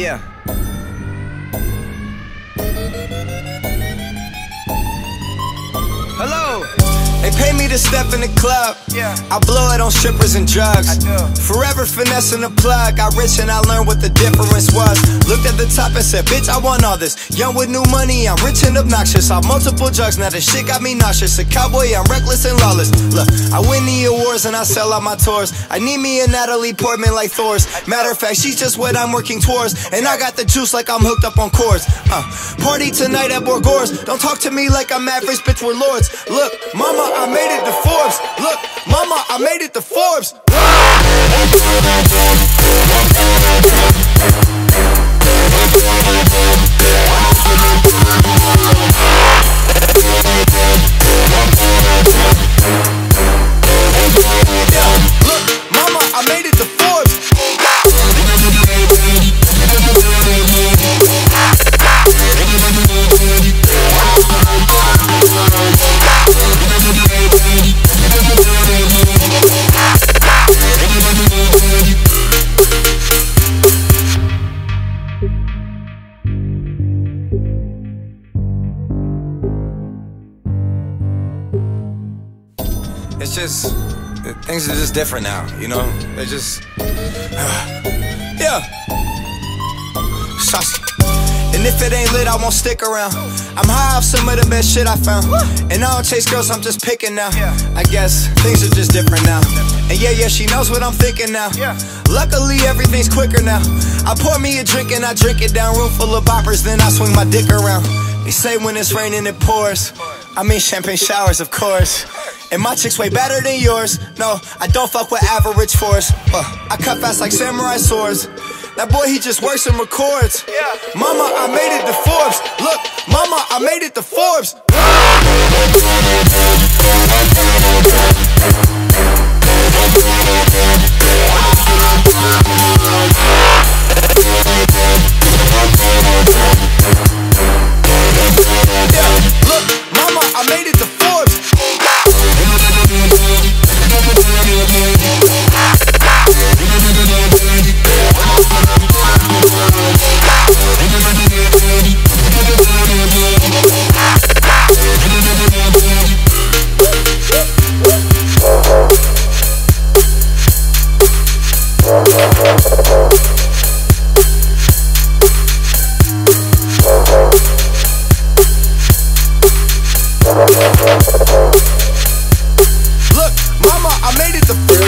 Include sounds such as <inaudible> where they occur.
Yeah. Hello. They pay me to step in the club. Yeah. I blow it on strippers and drugs. I do. Forever finessing the plug. Got rich and I learned what the difference was. Looked at the top and said, bitch, I want all this. Young with new money, I'm rich and obnoxious. Off multiple drugs, now the shit got me nauseous. A cowboy, I'm reckless and lawless. Look, I and I sell out my tours. I need me a Natalie Portman like Thor's. Matter of fact, she's just what I'm working towards. And I got the juice like I'm hooked up on cords. Uh, party tonight at Borgores. Don't talk to me like I'm average, bitch, we're lords. Look, mama, I made it to Forbes. Look, mama, I made it to Forbes. It's just things are just different now, you know. They're just <sighs> yeah. Saucy. And if it ain't lit, I won't stick around. I'm high off some of the best shit I found. And I don't chase girls, I'm just picking now. I guess things are just different now. And yeah, yeah, she knows what I'm thinking now. Yeah. Luckily, everything's quicker now. I pour me a drink and I drink it down. Room full of boppers, then I swing my dick around. They say when it's raining, it pours. I mean, champagne showers, of course. And my chick's way better than yours. No, I don't fuck with average force. Uh, I cut fast like samurai swords. That boy, he just works and records. Yeah. Mama, I made it to Forbes. Look, mama, I made it to Forbes. Yeah, look, mama, I made it to mama, I made it to.